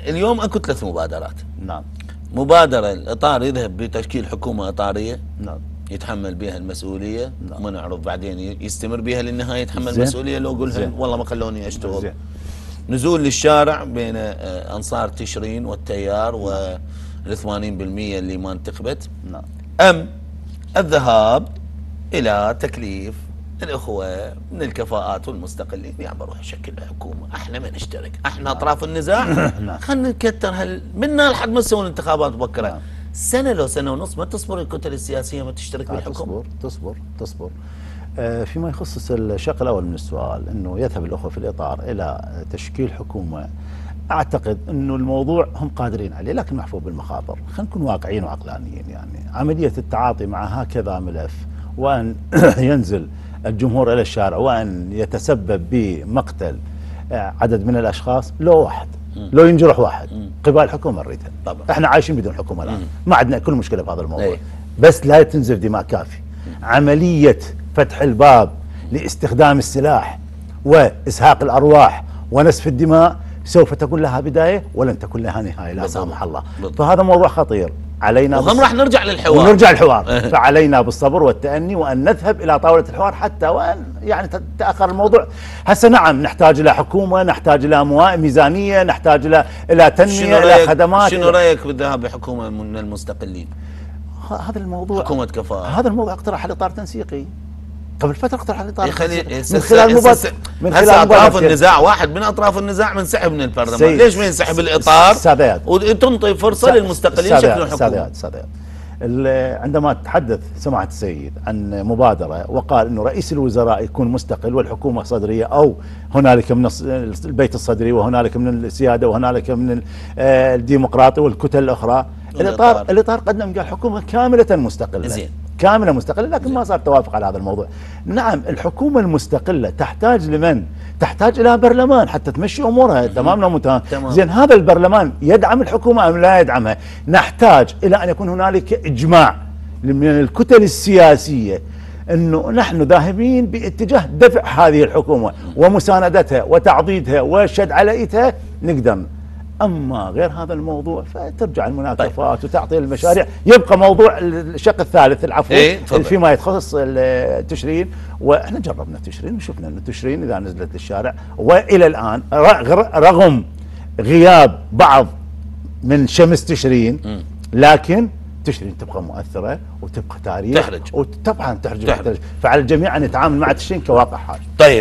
اليوم اكو ثلاث مبادرات. نعم. مبادرة الإطار يذهب بتشكيل حكومة إطارية. نعم. يتحمل بها المسؤولية. نعم. ما نعرف بعدين يستمر بها للنهاية يتحمل زين. المسؤولية لو زين. والله ما خلوني أشتغل. زين. نزول للشارع بين آه، أنصار تشرين والتيار وال 80% اللي ما انتخبت. نعم. أم الذهاب إلى تكليف الأخوة من الكفاءات والمستقلين. يعبروا يشكل حكومة أحنا ما نشترك. أحنا أطراف النزاع. نعم. خلينا نكتر هال. منا لحد ما تسوون انتخابات مبكرة نعم. سنة لو سنة ونص ما تصبر الكتل السياسية ما تشترك آه، بالحكومة؟ تصبر تصبر تصبر. آه، فيما يخص الشق الأول من السؤال إنه يذهب الأخوة في الإطار إلى تشكيل حكومة. أعتقد إنه الموضوع هم قادرين عليه لكن محفوظ بالمخاطر، خلينا نكون واقعيين وعقلانيين يعني، عملية التعاطي مع هكذا ملف وأن ينزل الجمهور إلى الشارع وأن يتسبب بمقتل آه، عدد من الأشخاص لو واحد لو ينجرح واحد قبال الحكومة نريدها طبعا. إحنا عايشين بدون حكومة الآن. ما عندنا كل مشكلة بهذا الموضوع. إيه. بس لا تنزف دماء كافي عملية فتح الباب لاستخدام السلاح وإسهاق الأرواح ونسف الدماء سوف تكون لها بداية ولن تكون لها نهاية لا. سامح الله. بالضبط. فهذا موضوع خطير. علينا وهم راح نرجع للحوار. ونرجع الحوار فعلينا بالصبر والتأني وأن نذهب إلى طاولة الحوار حتى وأن يعني تتأخر الموضوع. هسه نعم نحتاج إلى حكومة نحتاج إلى ميزانية نحتاج إلى إلى تنمية إلى خدمات. شنو رأيك بالذهاب بحكومة من المستقلين؟ هذا الموضوع حكومة كفاءة. هذا الموضوع أقترح على إطار تنسيقي. قبل فترة اقترح يخلي تنسيقي. من خلال مبادره من خلال أطراف النزاع واحد من أطراف النزاع منسحب من البرلمان سيد. ليش ما ينسحب الإطار سادات. وتنطي فرصة للمستقلين سادات- يشكلون حكومه سادات سادات عندما تحدث سماحه السيد عن مبادرة وقال إنه رئيس الوزراء يكون مستقل والحكومة صدرية أو هنالك من البيت الصدري وهنالك من السيادة وهنالك من آه، الديمقراطي والكتل الأخرى الإطار. الإطار الإطار قدم قال حكومة كاملة مستقلة زين. كاملة مستقلة لكن ما صار توافق على هذا الموضوع. نعم الحكومة المستقلة تحتاج لمن؟ تحتاج إلى برلمان حتى تمشي أمورها. تمام تمام. زين هذا البرلمان يدعم الحكومة أم لا يدعمها؟ نحتاج إلى أن يكون هنالك إجماع من الكتل السياسية إنه نحن ذاهبين باتجاه دفع هذه الحكومة ومساندتها وتعضيدها والشد على إيدها نقدر أما غير هذا الموضوع فترجع المناكفات طيب. وتعطي المشاريع يبقى موضوع الشق الثالث العفو إيه،. فيما يخص التشرين وإحنا جربنا التشرين وشفنا إن التشرين إذا نزلت للشارع وإلى الآن رغ- رغم غياب بعض من شمس تشرين لكن تشرين تبقى مؤثرة وتبقى تاريخ تحرج. وطبعا تحرج تحرج. تحرج فعلى الجميع أن يتعامل مع تشرين كواقع حال طيب